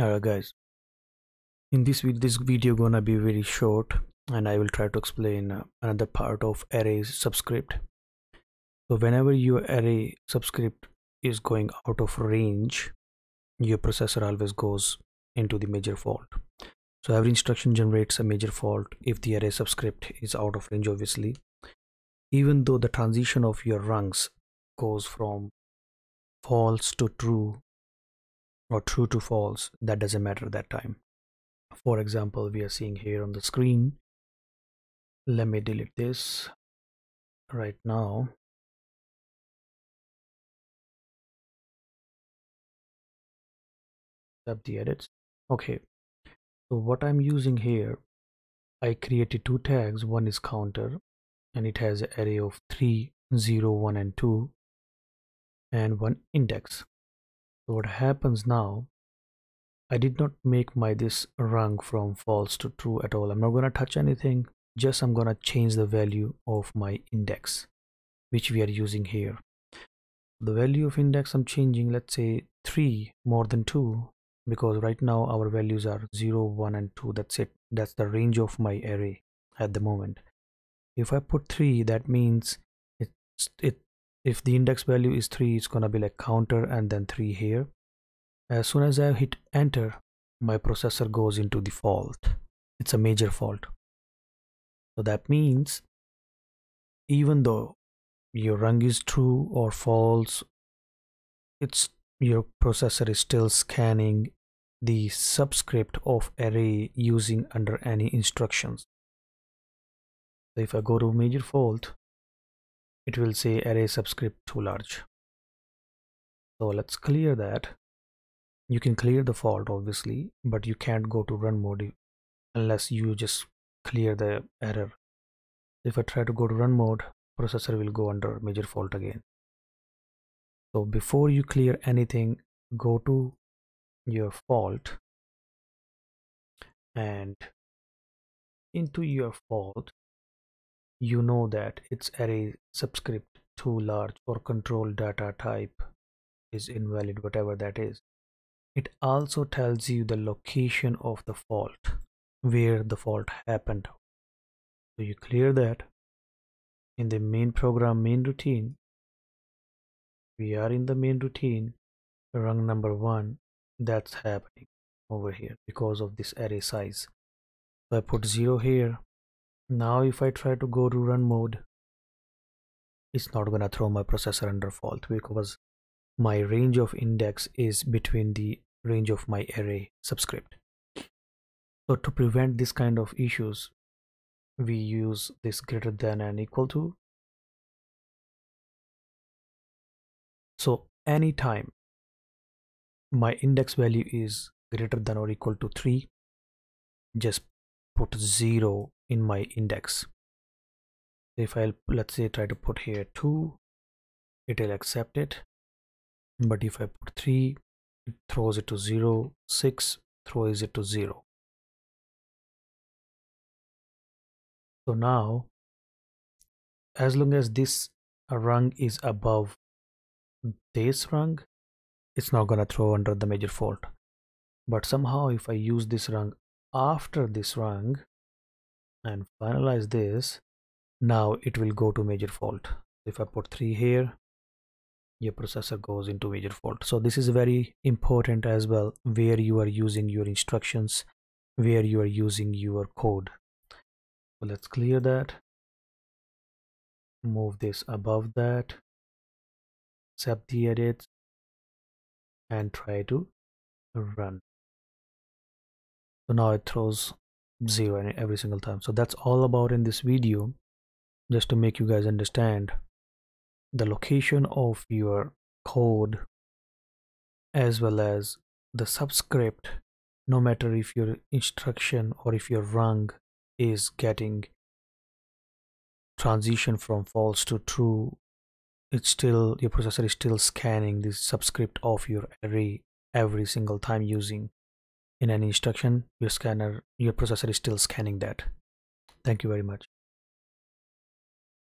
alright guys. In this video this video gonna be very short and i will try to explain uh, another part of array subscript. So whenever your array subscript is going out of range your processor always goes into the major fault. So every instruction generates a major fault if the array subscript is out of range obviously. Even though the transition of your rungs goes from false to true or true to false that doesn't matter that time. For example we are seeing here on the screen let me delete this right now. Up the edits. Okay. So what i'm using here i created two tags. One is counter and it has an array of 3 0 1 and 2 and one index so what happens now I did not make my this rung from false to true at all. I'm not gonna touch anything just I'm gonna change the value of my index which we are using here. The value of index I'm changing let's say 3 more than 2 because right now our values are 0 1 and 2 that's it. That's the range of my array at the moment. If I put 3 that means it's it if the index value is 3 it's gonna be like counter and then 3 here. As soon as I hit enter my processor goes into the fault it's a major fault. So that means even though your rung is true or false it's your processor is still scanning the subscript of array using under any instructions. So if I go to major fault it will say array subscript too large. So let's clear that. You can clear the fault obviously but you can't go to run mode unless you just clear the error. If I try to go to run mode processor will go under major fault again. So before you clear anything go to your fault and into your fault you know that its array subscript too large or control data type is invalid whatever that is. It also tells you the location of the fault where the fault happened. So you clear that. In the main program main routine we are in the main routine rung number one that's happening over here because of this array size. So i put zero here now if I try to go to run mode it's not gonna throw my processor under fault because my range of index is between the range of my array subscript. So to prevent this kind of issues we use this greater than and equal to. So anytime my index value is greater than or equal to 3 just put 0 in my index. If I let's say try to put here 2 it will accept it. But if I put 3 it throws it to 0 6 throws it to 0 so now as long as this rung is above this rung it's not gonna throw under the major fault. But somehow if I use this rung after this rung and finalize this now it will go to major fault. If i put 3 here your processor goes into major fault. So this is very important as well where you are using your instructions where you are using your code. So let's clear that. Move this above that. Accept the edits and try to run so now it throws zero every single time. So that's all about in this video just to make you guys understand the location of your code as well as the subscript no matter if your instruction or if your rung is getting transition from false to true it's still your processor is still scanning the subscript of your array every single time using in any instruction your scanner your processor is still scanning that. Thank you very much